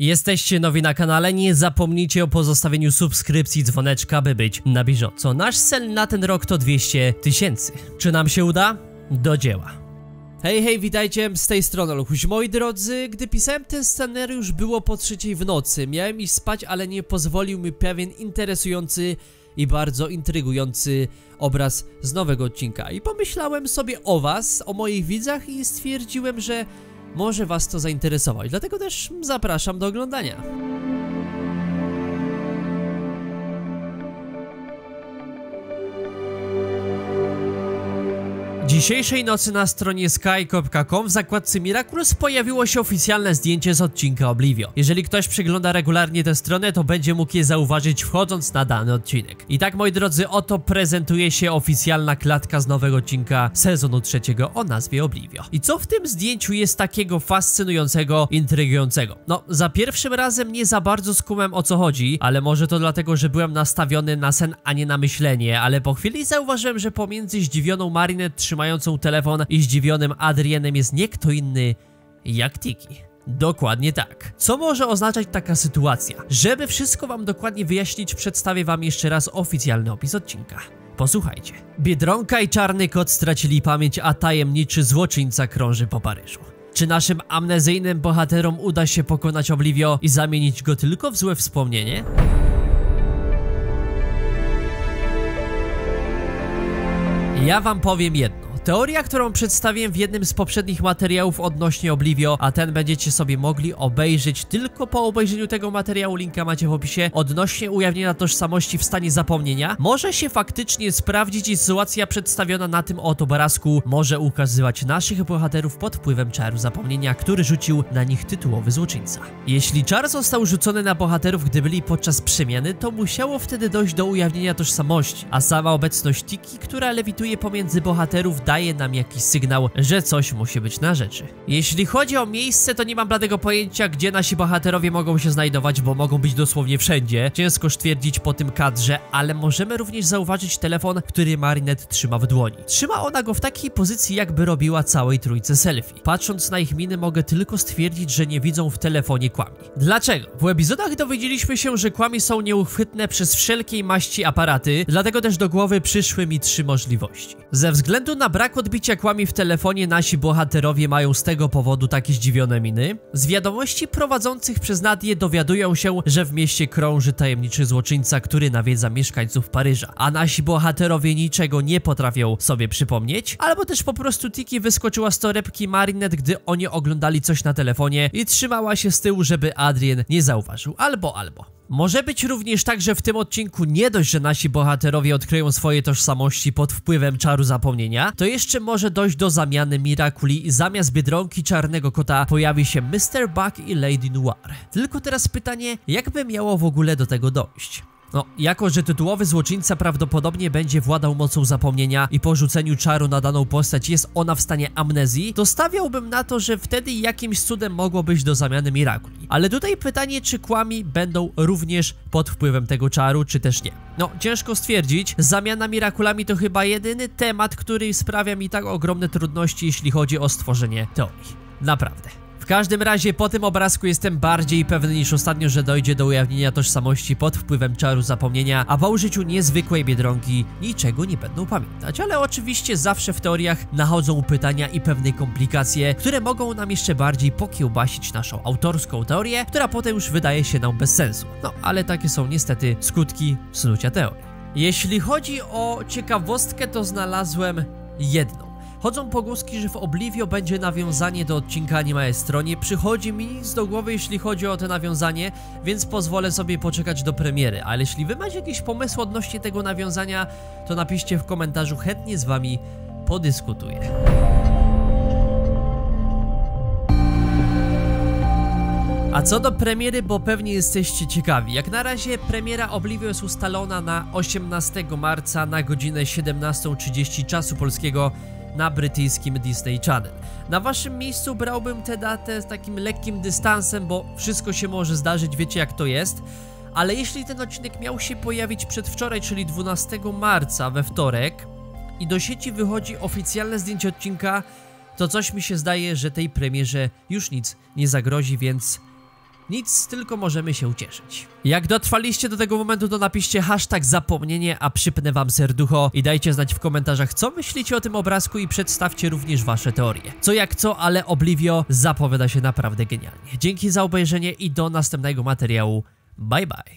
Jesteście nowi na kanale, nie zapomnijcie o pozostawieniu subskrypcji dzwoneczka, by być na bieżąco. Nasz cel na ten rok to 200 tysięcy. Czy nam się uda? Do dzieła. Hej, hej, witajcie, z tej strony Luchuś. Moi drodzy, gdy pisałem ten scenariusz było po trzeciej w nocy. Miałem iść spać, ale nie pozwolił mi pewien interesujący i bardzo intrygujący obraz z nowego odcinka. I pomyślałem sobie o was, o moich widzach i stwierdziłem, że może was to zainteresować. Dlatego też zapraszam do oglądania. Dzisiejszej nocy na stronie sky.com w zakładce Miraculous pojawiło się oficjalne zdjęcie z odcinka Oblivio. Jeżeli ktoś przegląda regularnie tę stronę, to będzie mógł je zauważyć wchodząc na dany odcinek. I tak moi drodzy, oto prezentuje się oficjalna klatka z nowego odcinka sezonu trzeciego o nazwie Oblivio. I co w tym zdjęciu jest takiego fascynującego, intrygującego? No, za pierwszym razem nie za bardzo skumem o co chodzi, ale może to dlatego, że byłem nastawiony na sen, a nie na myślenie, ale po chwili zauważyłem, że pomiędzy zdziwioną Marinette trzymającą telefon i zdziwionym Adrienem jest nie kto inny jak Tiki. Dokładnie tak. Co może oznaczać taka sytuacja? Żeby wszystko wam dokładnie wyjaśnić, przedstawię wam jeszcze raz oficjalny opis odcinka. Posłuchajcie. Biedronka i czarny kot stracili pamięć, a tajemniczy złoczyńca krąży po Paryżu. Czy naszym amnezyjnym bohaterom uda się pokonać Oblivio i zamienić go tylko w złe wspomnienie? Ja wam powiem jedno. Teoria, którą przedstawiłem w jednym z poprzednich materiałów odnośnie Oblivio, a ten będziecie sobie mogli obejrzeć tylko po obejrzeniu tego materiału, linka macie w opisie, odnośnie ujawnienia tożsamości w stanie zapomnienia, może się faktycznie sprawdzić i sytuacja przedstawiona na tym oto obrazku może ukazywać naszych bohaterów pod wpływem czaru zapomnienia, który rzucił na nich tytułowy złoczyńca. Jeśli czar został rzucony na bohaterów, gdy byli podczas przemiany, to musiało wtedy dojść do ujawnienia tożsamości, a sama obecność Tiki, która lewituje pomiędzy bohaterów, daje nam jakiś sygnał, że coś musi być na rzeczy. Jeśli chodzi o miejsce, to nie mam bladego pojęcia, gdzie nasi bohaterowie mogą się znajdować, bo mogą być dosłownie wszędzie. Ciężko stwierdzić po tym kadrze, ale możemy również zauważyć telefon, który Marinette trzyma w dłoni. Trzyma ona go w takiej pozycji, jakby robiła całej trójce selfie. Patrząc na ich miny, mogę tylko stwierdzić, że nie widzą w telefonie kłami. Dlaczego? W epizodach dowiedzieliśmy się, że kłami są nieuchwytne przez wszelkiej maści aparaty, dlatego też do głowy przyszły mi trzy możliwości. Ze względu na brak odbicia kłami w telefonie nasi bohaterowie mają z tego powodu takie zdziwione miny. Z wiadomości prowadzących przez Nadię dowiadują się, że w mieście krąży tajemniczy złoczyńca, który nawiedza mieszkańców Paryża, a nasi bohaterowie niczego nie potrafią sobie przypomnieć, albo też po prostu Tiki wyskoczyła z torebki Marinette, gdy oni oglądali coś na telefonie i trzymała się z tyłu, żeby Adrien nie zauważył, albo albo. Może być również tak, że w tym odcinku nie dość, że nasi bohaterowie odkryją swoje tożsamości pod wpływem czaru zapomnienia, to jeszcze może dojść do zamiany Miraculi i zamiast Biedronki Czarnego Kota pojawi się Mr. Buck i Lady Noir. Tylko teraz pytanie, jakby miało w ogóle do tego dojść? No, jako że tytułowy złoczyńca prawdopodobnie będzie władał mocą zapomnienia i po rzuceniu czaru na daną postać jest ona w stanie amnezji, to stawiałbym na to, że wtedy jakimś cudem mogło być do zamiany Mirakuli. Ale tutaj pytanie, czy kłami będą również pod wpływem tego czaru, czy też nie. No, ciężko stwierdzić, zamiana Mirakulami to chyba jedyny temat, który sprawia mi tak ogromne trudności, jeśli chodzi o stworzenie teorii. Naprawdę. Każdym razie po tym obrazku jestem bardziej pewny niż ostatnio, że dojdzie do ujawnienia tożsamości pod wpływem czaru zapomnienia, a po użyciu niezwykłej biedronki niczego nie będą pamiętać. Ale oczywiście zawsze w teoriach nachodzą pytania i pewne komplikacje, które mogą nam jeszcze bardziej pokiełbasić naszą autorską teorię, która potem już wydaje się nam bez sensu. No, ale takie są niestety skutki snucia teorii. Jeśli chodzi o ciekawostkę, to znalazłem jedną. Chodzą pogłoski, że w Oblivio będzie nawiązanie do odcinka Animaestro. Nie przychodzi mi nic do głowy, jeśli chodzi o to nawiązanie, więc pozwolę sobie poczekać do premiery. Ale jeśli wy macie jakieś pomysły odnośnie tego nawiązania, to napiszcie w komentarzu, chętnie z wami podyskutuję. A co do premiery, bo pewnie jesteście ciekawi. Jak na razie premiera Oblivio jest ustalona na 18 marca na godzinę 17.30 czasu polskiego na brytyjskim Disney Channel. Na waszym miejscu brałbym tę datę z takim lekkim dystansem, bo wszystko się może zdarzyć, wiecie jak to jest. Ale jeśli ten odcinek miał się pojawić przedwczoraj, czyli 12 marca we wtorek i do sieci wychodzi oficjalne zdjęcie odcinka, to coś mi się zdaje, że tej premierze już nic nie zagrozi, więc Nic, tylko możemy się ucieszyć. Jak dotrwaliście do tego momentu, to napiszcie hashtag zapomnienie, a przypnę wam serducho i dajcie znać w komentarzach, co myślicie o tym obrazku i przedstawcie również wasze teorie. Co jak co, ale Oblivio zapowiada się naprawdę genialnie. Dzięki za obejrzenie i do następnego materiału. Bye bye.